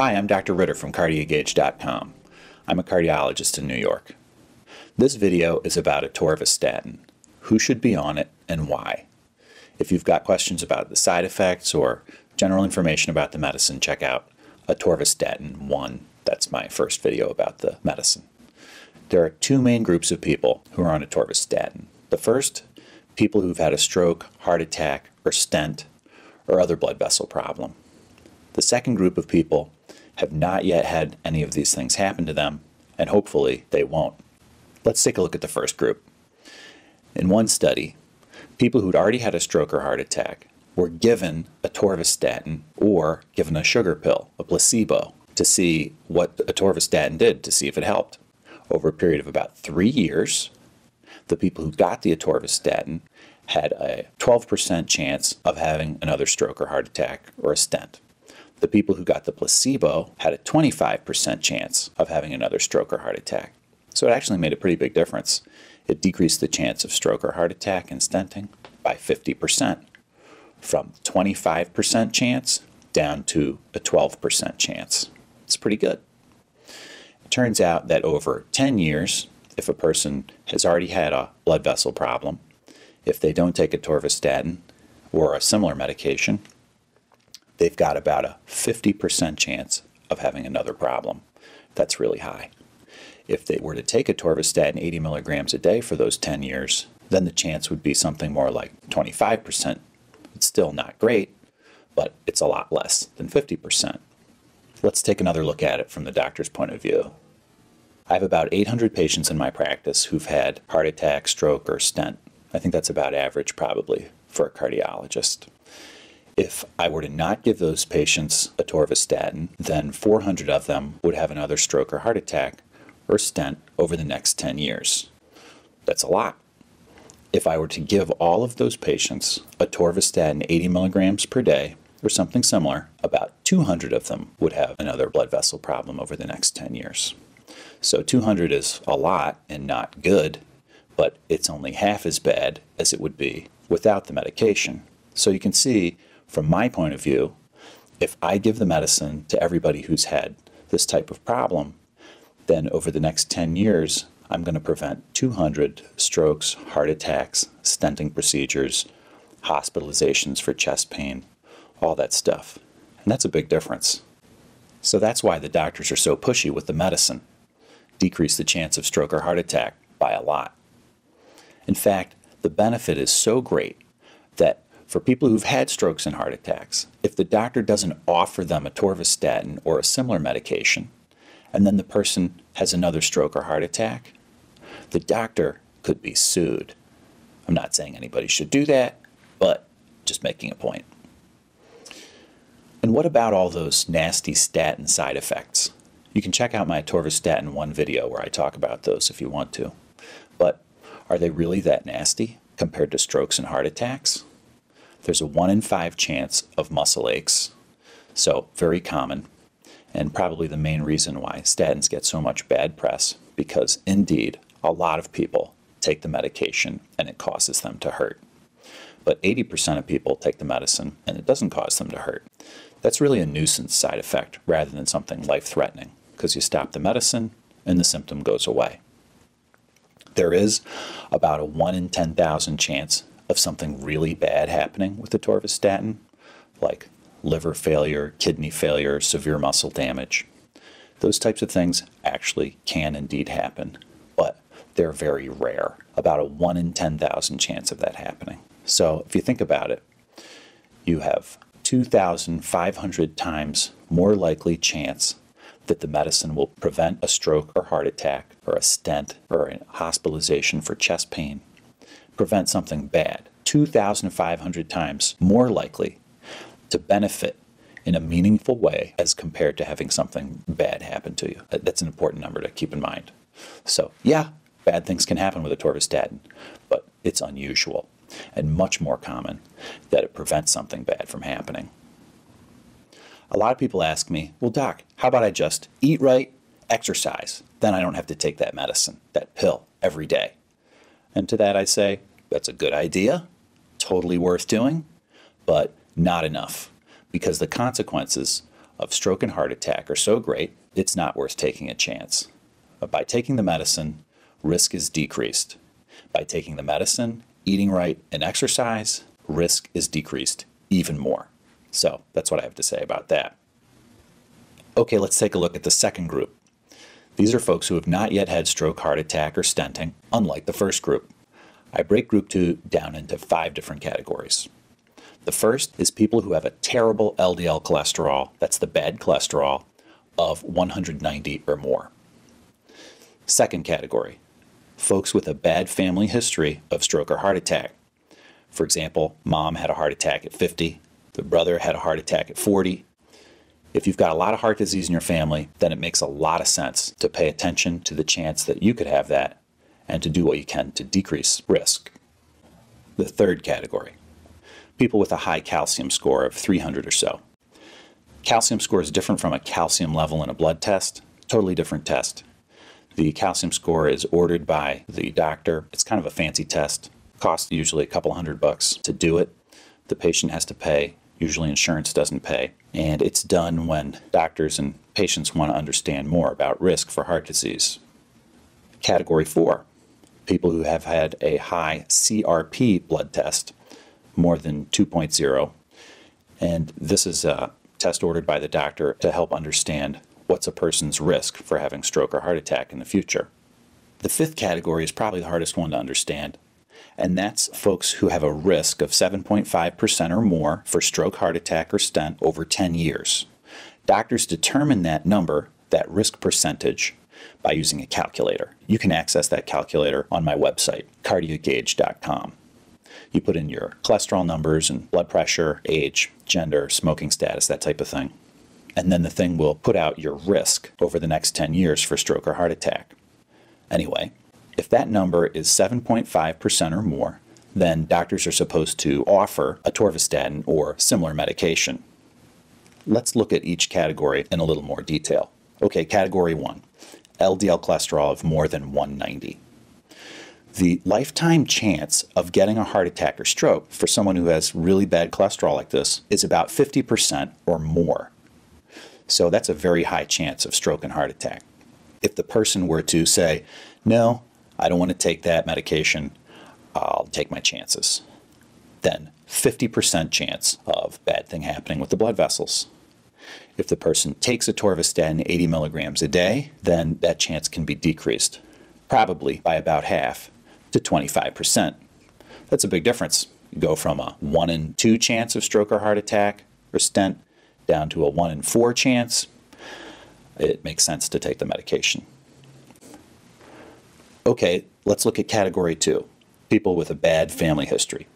Hi, I'm Dr. Ritter from cardiogauge.com. I'm a cardiologist in New York. This video is about atorvastatin, who should be on it and why. If you've got questions about the side effects or general information about the medicine, check out atorvastatin 1. That's my first video about the medicine. There are two main groups of people who are on atorvastatin. The first, people who've had a stroke, heart attack, or stent, or other blood vessel problem. The second group of people have not yet had any of these things happen to them, and hopefully they won't. Let's take a look at the first group. In one study, people who'd already had a stroke or heart attack were given atorvastatin or given a sugar pill, a placebo, to see what atorvastatin did, to see if it helped. Over a period of about three years, the people who got the atorvastatin had a 12% chance of having another stroke or heart attack or a stent. The people who got the placebo had a 25% chance of having another stroke or heart attack. So it actually made a pretty big difference. It decreased the chance of stroke or heart attack and stenting by 50%, from 25% chance down to a 12% chance. It's pretty good. It turns out that over 10 years, if a person has already had a blood vessel problem, if they don't take atorvastatin or a similar medication, they've got about a 50% chance of having another problem. That's really high. If they were to take atorvastatin 80 milligrams a day for those 10 years, then the chance would be something more like 25%. It's still not great, but it's a lot less than 50%. Let's take another look at it from the doctor's point of view. I have about 800 patients in my practice who've had heart attack, stroke, or stent. I think that's about average probably for a cardiologist. If I were to not give those patients atorvastatin, then 400 of them would have another stroke or heart attack or stent over the next 10 years. That's a lot. If I were to give all of those patients atorvastatin 80 milligrams per day or something similar, about 200 of them would have another blood vessel problem over the next 10 years. So 200 is a lot and not good, but it's only half as bad as it would be without the medication. So you can see, from my point of view, if I give the medicine to everybody who's had this type of problem, then over the next 10 years, I'm going to prevent 200 strokes, heart attacks, stenting procedures, hospitalizations for chest pain, all that stuff. And that's a big difference. So that's why the doctors are so pushy with the medicine. Decrease the chance of stroke or heart attack by a lot. In fact, the benefit is so great that for people who've had strokes and heart attacks, if the doctor doesn't offer them atorvastatin or a similar medication, and then the person has another stroke or heart attack, the doctor could be sued. I'm not saying anybody should do that, but just making a point. And what about all those nasty statin side effects? You can check out my atorvastatin 1 video where I talk about those if you want to. But are they really that nasty compared to strokes and heart attacks? There's a 1 in 5 chance of muscle aches, so very common and probably the main reason why statins get so much bad press because indeed a lot of people take the medication and it causes them to hurt. But 80% of people take the medicine and it doesn't cause them to hurt. That's really a nuisance side effect rather than something life threatening because you stop the medicine and the symptom goes away. There is about a 1 in 10,000 chance of something really bad happening with the atorvastatin, like liver failure, kidney failure, severe muscle damage. Those types of things actually can indeed happen, but they're very rare, about a 1 in 10,000 chance of that happening. So if you think about it, you have 2,500 times more likely chance that the medicine will prevent a stroke or heart attack or a stent or a hospitalization for chest pain, prevent something bad. 2,500 times more likely to benefit in a meaningful way as compared to having something bad happen to you. That's an important number to keep in mind. So, yeah, bad things can happen with atorvastatin, but it's unusual and much more common that it prevents something bad from happening. A lot of people ask me, well, doc, how about I just eat right, exercise? Then I don't have to take that medicine, that pill, every day. And to that I say, that's a good idea, totally worth doing, but not enough because the consequences of stroke and heart attack are so great, it's not worth taking a chance. But by taking the medicine, risk is decreased. By taking the medicine, eating right, and exercise, risk is decreased even more. So that's what I have to say about that. Okay, let's take a look at the second group. These are folks who have not yet had stroke, heart attack, or stenting, unlike the first group. I break group two down into five different categories. The first is people who have a terrible LDL cholesterol, that's the bad cholesterol, of 190 or more. Second category, folks with a bad family history of stroke or heart attack. For example, mom had a heart attack at 50, the brother had a heart attack at 40. If you've got a lot of heart disease in your family, then it makes a lot of sense to pay attention to the chance that you could have that and to do what you can to decrease risk. The third category people with a high calcium score of 300 or so. Calcium score is different from a calcium level in a blood test, totally different test. The calcium score is ordered by the doctor. It's kind of a fancy test. Costs usually a couple hundred bucks to do it. The patient has to pay. Usually insurance doesn't pay. And it's done when doctors and patients want to understand more about risk for heart disease. Category 4 people who have had a high CRP blood test, more than 2.0. And this is a test ordered by the doctor to help understand what's a person's risk for having stroke or heart attack in the future. The fifth category is probably the hardest one to understand, and that's folks who have a risk of 7.5% or more for stroke, heart attack, or stent over 10 years. Doctors determine that number, that risk percentage, by using a calculator. You can access that calculator on my website, cardiogauge.com. You put in your cholesterol numbers and blood pressure, age, gender, smoking status, that type of thing and then the thing will put out your risk over the next 10 years for stroke or heart attack. Anyway, if that number is 7.5% or more, then doctors are supposed to offer atorvastatin or similar medication. Let's look at each category in a little more detail. Okay, category one LDL cholesterol of more than 190. The lifetime chance of getting a heart attack or stroke for someone who has really bad cholesterol like this is about 50% or more. So that's a very high chance of stroke and heart attack. If the person were to say, no, I don't want to take that medication, I'll take my chances, then 50% chance of bad thing happening with the blood vessels. If the person takes a atorvastatin 80 milligrams a day, then that chance can be decreased, probably by about half to 25%. That's a big difference. You go from a 1 in 2 chance of stroke or heart attack or stent down to a 1 in 4 chance, it makes sense to take the medication. Okay, let's look at category 2 people with a bad family history.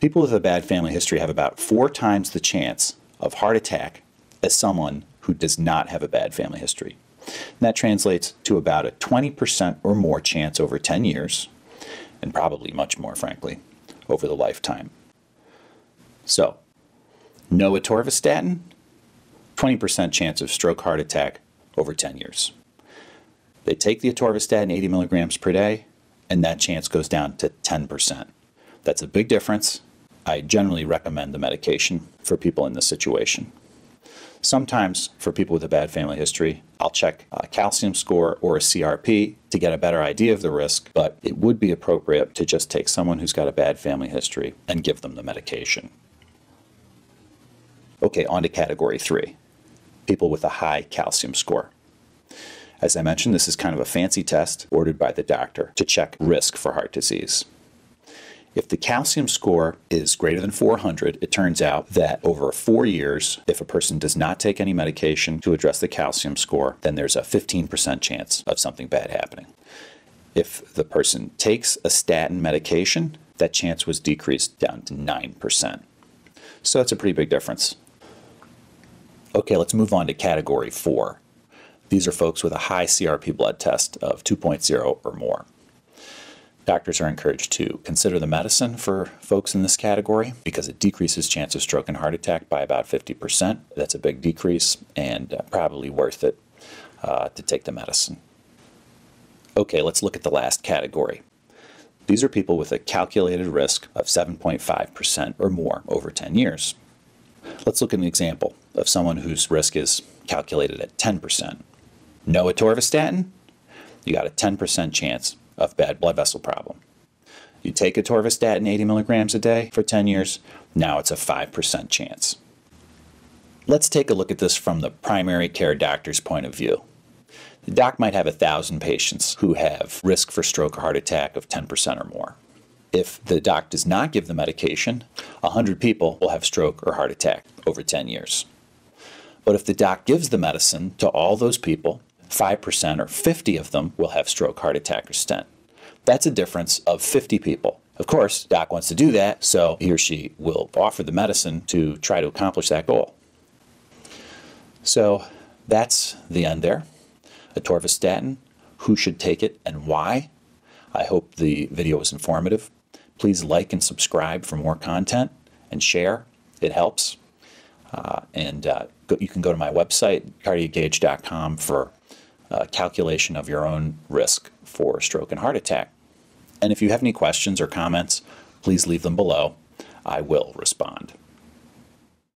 People with a bad family history have about four times the chance of heart attack as someone who does not have a bad family history. And that translates to about a 20% or more chance over 10 years, and probably much more, frankly, over the lifetime. So, no atorvastatin, 20% chance of stroke heart attack over 10 years. They take the atorvastatin 80 milligrams per day, and that chance goes down to 10%. That's a big difference. I generally recommend the medication for people in this situation. Sometimes, for people with a bad family history, I'll check a calcium score or a CRP to get a better idea of the risk, but it would be appropriate to just take someone who's got a bad family history and give them the medication. Okay, on to category three people with a high calcium score. As I mentioned, this is kind of a fancy test ordered by the doctor to check risk for heart disease. If the calcium score is greater than 400, it turns out that over four years, if a person does not take any medication to address the calcium score, then there's a 15% chance of something bad happening. If the person takes a statin medication, that chance was decreased down to 9%. So that's a pretty big difference. Okay, let's move on to category four. These are folks with a high CRP blood test of 2.0 or more. Doctors are encouraged to consider the medicine for folks in this category because it decreases chance of stroke and heart attack by about 50%. That's a big decrease and uh, probably worth it uh, to take the medicine. Okay, let's look at the last category. These are people with a calculated risk of 7.5% or more over 10 years. Let's look at an example of someone whose risk is calculated at 10%. No atorvastatin, you got a 10% chance of bad blood vessel problem. You take atorvastatin 80 milligrams a day for 10 years, now it's a 5% chance. Let's take a look at this from the primary care doctor's point of view. The doc might have a thousand patients who have risk for stroke or heart attack of 10% or more. If the doc does not give the medication, 100 people will have stroke or heart attack over 10 years. But if the doc gives the medicine to all those people, 5% or 50 of them will have stroke, heart attack, or stent. That's a difference of 50 people. Of course, doc wants to do that, so he or she will offer the medicine to try to accomplish that goal. So that's the end there. Atorvastatin, who should take it and why. I hope the video was informative. Please like and subscribe for more content and share. It helps. Uh, and uh, go, you can go to my website, cardiogauge.com, for uh, calculation of your own risk for stroke and heart attack. And if you have any questions or comments, please leave them below. I will respond.